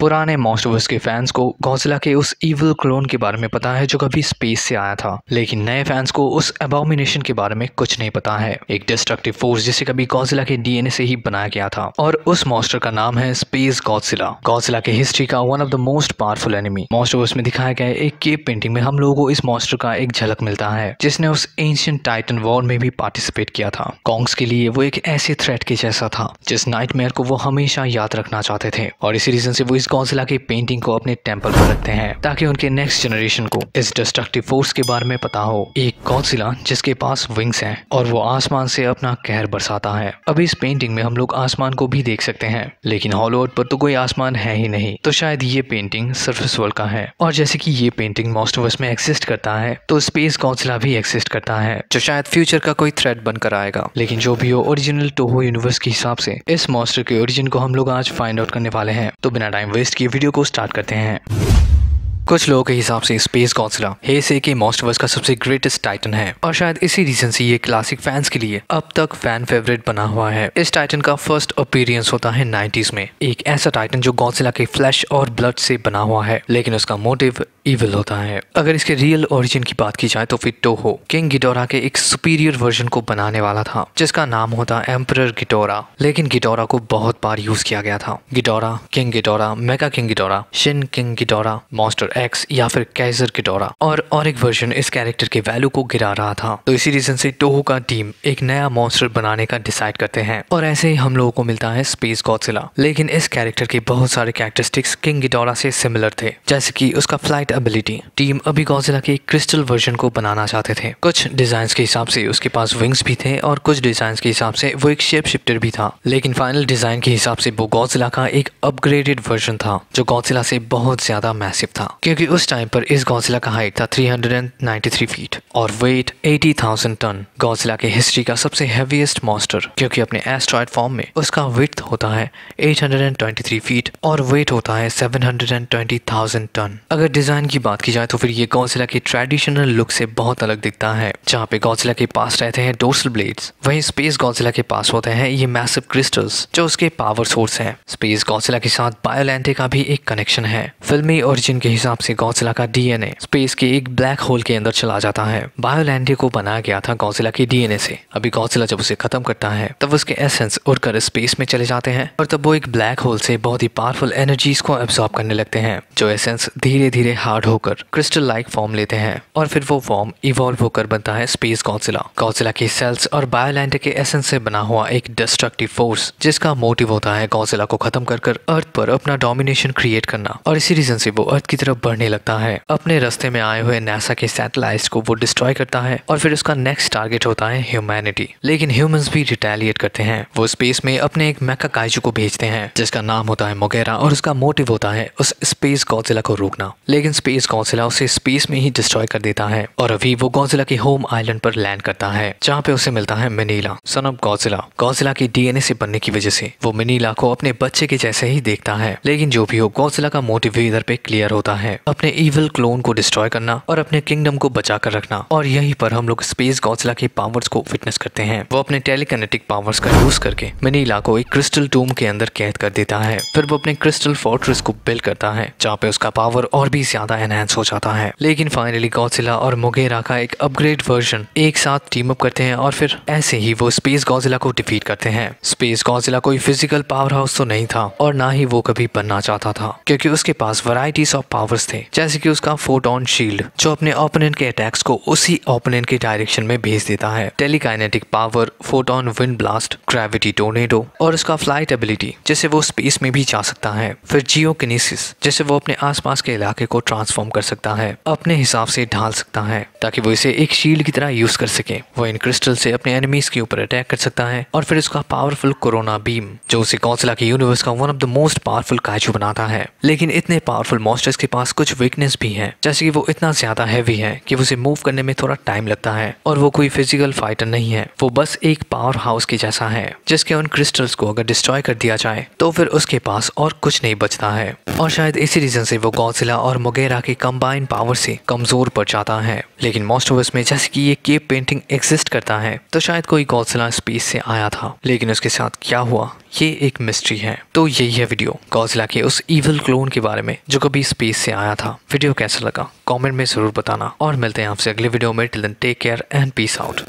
पुराने मॉन्स्टरवर्स के फैंस को गौजिला के उस इवल क्लोन के बारे में पता है जो कभी स्पेस से आया था। लेकिन नए फैंस को उस अबोमिनेशन के बारे में कुछ नहीं पता है। एक डिस्ट्रक्टिव फोर्स जिसे कभी गौजिला के डीएनए से ही बनाया गया था। और उस मॉस्टर का नाम है स्पेस गौजिला गौजिला के हिस्ट्री का one of the most powerful enemy MonsterVerse में दिखाया गया एक केप पेंटिंग में हम लोगों को इस मॉस्टर का एक झलक मिलता है, जिसने उस एंशियंट टाइटन वॉर में भी पार्टिसिपेट किया था। कॉन्ग्स के लिए वो एक ऐसे थ्रेट के जैसा था, जिस नाइट को वो हमेशा याद रखना चाहते थे। और इसी रीजन से वो इस गौजिला की पेंटिंग को अपने टेंपल पर रखते हैं, ताकि उनके नेक्स्ट जनरेशन को इस डिस्ट्रक्टिव फोर्स के बारे में पता हो। एक गौजिला जिसके पास विंग्स हैं और वो आसमान से अपना कहर बरसाता है। अभी इस पेंटिंग में हम लोग आसमान को भी देख सकते हैं, लेकिन हॉलीवुड पर तो कोई आसमान है ही नहीं। तो शायद ये पेंटिंग सर्फिस वर्ल्ड का है। और जैसे की ये पेंटिंग मॉस्टोवर्स में एक्सिस्ट करता है तो स्पेस गौजिला भी एक्सिस्ट करता है, जो शायद फ्यूचर का कोई थ्रेड बनकर आएगा। लेकिन जो भी हो ओरिजिनल टोहो यूनिवर्स के हिसाब से, इस मॉन्स्टर के ओरिजिन को हम लोग आज फाइंड आउट करने वाले हैं। तो बिना टाइम वेस्ट की वीडियो को स्टार्ट करते हैं। कुछ लोगों के हिसाब से स्पेस गॉन्सला से के मॉस्टवर्स का सबसे ग्रेटेस्ट टाइटन है। और शायद इसी रीजन से ये क्लासिक फैंस के लिए अब तक फ़ैन फेवरेट बना हुआ है। इस टाइटन का फ़र्स्ट अपीरियंस होता है 90s में। एक ऐसा टाइटन जो गॉन्सिला के फ्लैश और ब्लड से बना हुआ है, लेकिन उसका मोटिव इविल होता है। अगर इसके रियल ओरिजिन की बात की जाए तो फिर टोहो किंग गिटोरा के एक सुपीरियर वर्जन को बनाने वाला था, जिसका नाम होता एम्पर गिटोरा लेकिन गिटोरा को बहुत बार यूज़ किया गया था। Ghidorah King Ghidorah Mega King Ghidorah Shin King Ghidorah Monster X या फिर कैजर गिटोरा और और एक वर्जन इस कैरेक्टर के वैल्यू को गिरा रहा था। तो इसी रीजन से टोहो का टीम एक नया मॉन्स्टर बनाने का डिसाइड करते हैं। और ऐसे ही हम लोगों को मिलता है स्पेस गॉडजिला लेकिन इस कैरेक्टर के बहुत सारे कैरेक्टरिस्टिक्स किंग गिटोरा से सिमिलर थे। जैसे कि उसका फ़्लाइट एबिलिटी टीम अभी गौजिला के क्रिस्टल वर्जन को बनाना चाहते थे। कुछ डिज़ाइन के हिसाब से उसके पास विंग्स भी थे और कुछ डिज़ाइन के हिसाब से वो एक शेप शिफ्टर भी था। लेकिन फाइनल डिज़ाइन के हिसाब से वो गौजिला का एक अपग्रेडेड वर्जन था, जो गौजिला से बहुत ज़्यादा मैसिव था। क्योंकि उस टाइम पर इस गौजिला का हाइट था 393 फीट और वेट 80,000 टन गौजिला के हिस्ट्री का सबसे हैवीएस्ट मॉन्स्टर क्योंकि अपने एस्ट्रॉयड फॉर्म में उसका विथ होता है 823 फीट और वेट होता है 720,000 टन अगर डिज़ाइन की बात की जाए तो फिर ये गौजिला के ट्रेडिशनल लुक से बहुत अलग दिखता है जहाँ पे गौजिला के पास रहते हैं डोर्सल ब्लेड्स वहीं स्पेस गौजिला के पास होते हैं ये मैसिव क्रिस्टल्स जो उसके पावर सोर्स है। स्पेस गौजिला के साथ बायोलैंटे का भी एक कनेक्शन है। फिल्मी ओरिजिन के हिसाब से गौजिला का डीएनए स्पेस के एक ब्लैक होल के अंदर चला जाता है। बायोलैंडे को बनाया गया था गौजिला के डीएनए से। अभी गौजिला जब उसे खत्म करता है, तब उसके एसेंस उड़कर स्पेस में चले जाते हैं और तब वो एक ब्लैक होल से बहुत ही पावरफुल एनर्जीज को एब्जॉर्ब करने लगते हैं, जो एसेंस धीरे धीरे हार्ड होकर क्रिस्टल लाइक फॉर्म लेते हैं और फिर वो फॉर्म इवॉल्व होकर बनता है स्पेस गॉजिला गॉजिला के सेल्स और बायोलैंड के एसेंस से बना हुआ एक डिस्ट्रक्टिव फोर्स जिसका मोटिव होता है गॉजिला को खत्म कर अर्थ पर अपना डोमिनेशन क्रिएट करना और इसी रीजन से वो अर्थ की तरफ़ बढ़ने लगता है। अपने रास्ते में आए हुए नासा के सैटेलाइट को वो डिस्ट्रॉय करता है और फिर उसका नेक्स्ट टारगेट होता है ह्यूमैनिटी लेकिन ह्यूमंस भी रिटेलिएट करते हैं। वो स्पेस में अपने एक मैका काइजू को भेजते हैं, जिसका नाम होता है मोगेरा और उसका मोटिव होता है उस स्पेस गॉजिला को रोकना। लेकिन स्पेस गॉजिला उसे स्पेस में ही डिस्ट्रॉय कर देता है और अभी वो गौजिला के होम आइलैंड पर लैंड करता है, जहाँ पे उसे मिलता है Minilla son of Godzilla Godzilla की डीएनए से बनने की वजह से वो मिनीला को अपने बच्चे के जैसे ही देखता है। लेकिन जो भी हो गौजिला का मोटिव भी इधर पे क्लियर होता है। अपने इवल क्लोन को डिस्ट्रॉय करना और अपने किंगडम को बचा कर रखना। और यहीं पर हम लोग स्पेस गौजिला के पावर्स को फिटनेस करते हैं। वो अपने टेलीकनेटिक पावर्स का यूज़ करके मिनीला को एक क्रिस्टल टूम के अंदर कैद कर देता है। फिर वो अपने क्रिस्टल फोर्ट्रेस को बिल्ड करता है, जहाँ पे उसका पावर और भी ज़्यादा एनहेंस हो जाता है। लेकिन फाइनली गौजिला और मोगेरा का एक अपग्रेड वर्जन एक साथ टीम अप करते हैं और फिर ऐसे ही वो स्पेस गौजिला को डिफीट करते हैं। स्पेस गौजिला कोई फ़िज़िकल पावर हाउस तो नहीं था और ना ही वो कभी बनना चाहता था, क्योंकि उसके पास वराइटीज ऑफ़ पावर्स थे, जैसे कि उसका फोटोन शील्ड जो अपने ओपोनेंट के अटैक्स को उसी ओपोनेंट के डायरेक्शन में भेज देता है। Telekinetic power photon wind blast gravity tornado और उसका फ़्लाइट एबिलिटी जिससे वो स्पेस में भी जा सकता है। फिर जियो जिससे वो अपने आसपास के इलाके को ट्रांसफॉर्म कर सकता है, अपने हिसाब से ढाल सकता है, ताकि वो इसे एक शील्ड की तरह यूज़ कर सके। वो इन क्रिस्टल से अपने एनिमीज के ऊपर अटैक कर सकता है और फिर उसका पावरफुल कोरोना बीम जो उसे कौंसला के यूनिवर्स का one of the most powerful kaiju बनाता है। लेकिन इतने पावरफुल मॉन्स्टर्स के पास कुछ वीकनेस भी है। जैसे कि वो इतना ज़्यादा हैवी है कि उसे मूव करने में थोड़ा टाइम लगता है और वो कोई फ़िज़िकल फाइटर नहीं है। वो बस एक पावर हाउस के जैसा है, जिसके उन क्रिस्टल्स को अगर डिस्ट्रॉय कर दिया जाए तो फिर उसके पास और कुछ नहीं बचता है। और शायद इसी रीजन से वो गौजिला और मुगेरा के कंबाइन पावर से कमज़ोर पड़ जाता है। लेकिन मोस्ट ऑफ़ इसमें जैसे कि ये केप पेंटिंग एग्जिस्ट करता है तो शायद कोई गौजिला स्पेस से आया था। लेकिन उसके साथ क्या हुआ? ये एक मिस्ट्री है। तो यही है वीडियो गौजिला के उस इवल क्लोन के बारे में, जो कभी स्पेस से आया था। वीडियो कैसा लगा? कमेंट में ज़रूर बताना। और मिलते हैं आपसे अगले वीडियो में। Till take care and peace out